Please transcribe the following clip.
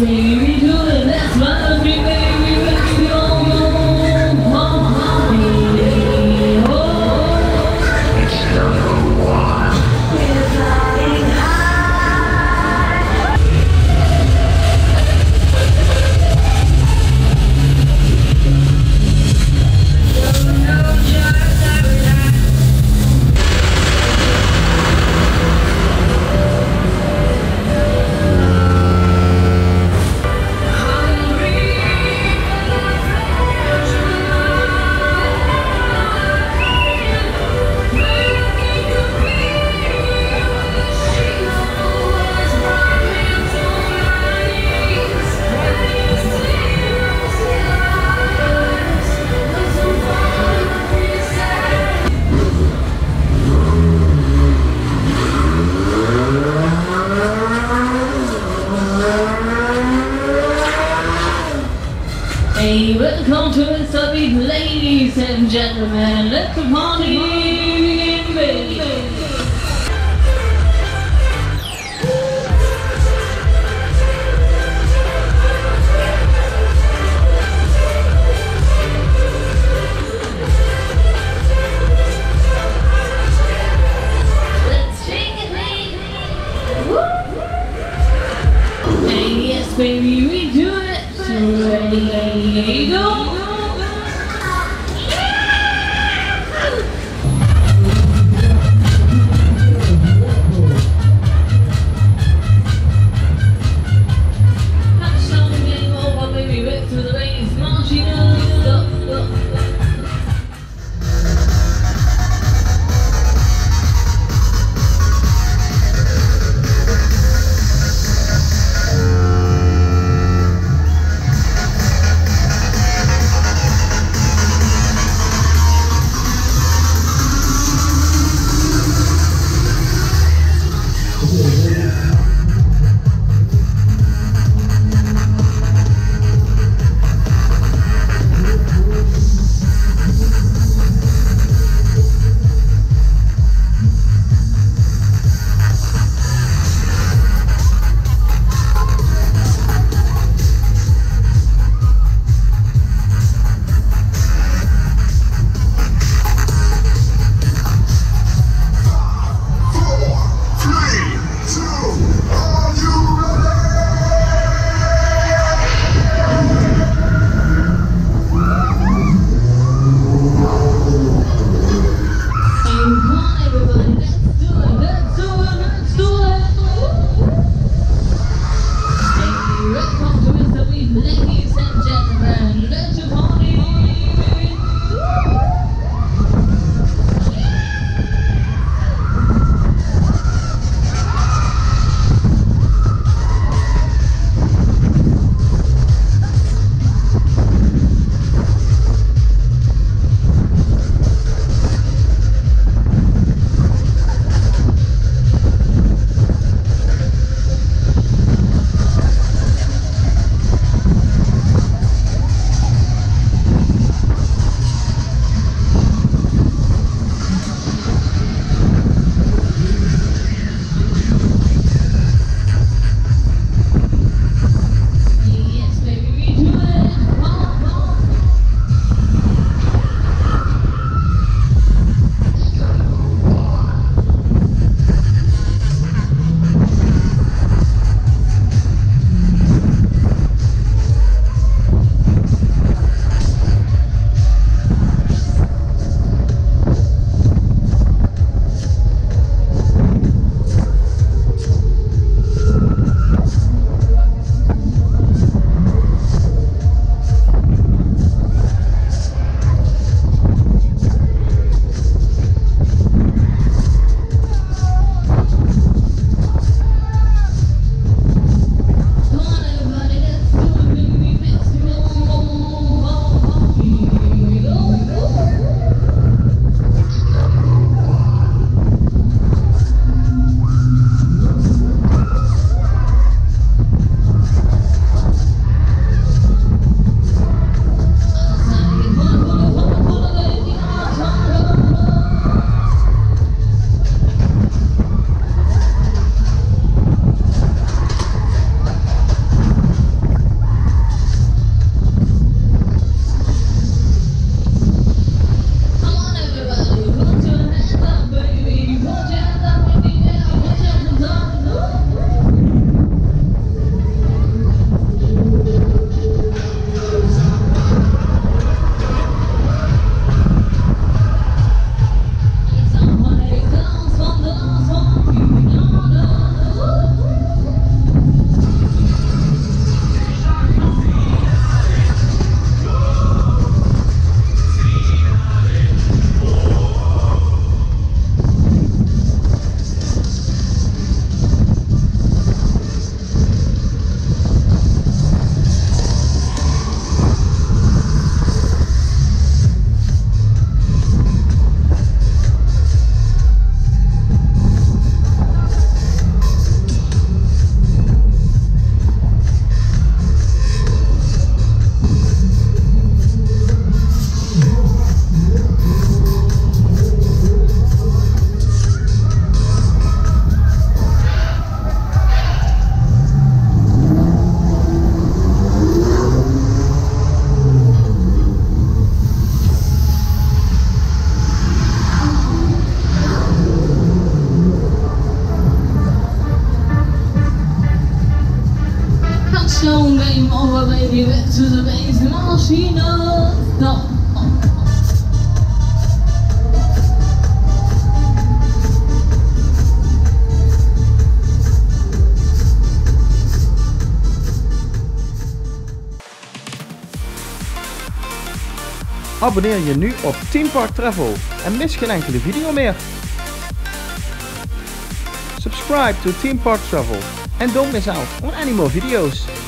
That's do the next doing, that's. Ladies and gentlemen, let the party Je bent zo de meeste machine. Dan. Abonneer je nu op Team Park Travel en mis geen enkele video meer. Subscribe to Team Park Travel and don't miss out on any more videos.